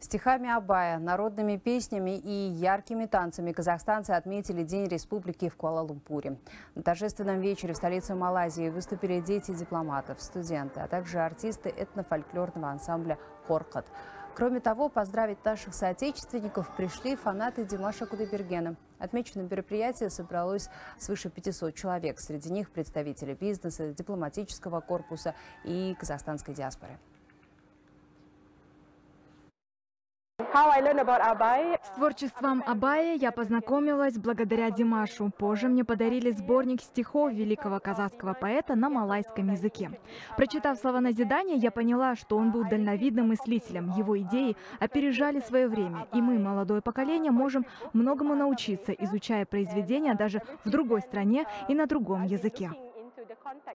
Стихами Абая, народными песнями и яркими танцами казахстанцы отметили День республики в Куала-Лумпуре. На торжественном вечере в столице Малайзии выступили дети дипломатов, студенты, а также артисты этнофольклорного ансамбля «Хоркат». Кроме того, поздравить наших соотечественников пришли фанаты Димаша Кудайбергена. Отмечено мероприятие собралось свыше 500 человек. Среди них представители бизнеса, дипломатического корпуса и казахстанской диаспоры. С творчеством Абая я познакомилась благодаря Димашу. Позже мне подарили сборник стихов великого казахского поэта на малайском языке. Прочитав слова назидания, я поняла, что он был дальновидным мыслителем. Его идеи опережали свое время, и мы, молодое поколение, можем многому научиться, изучая произведения даже в другой стране и на другом языке.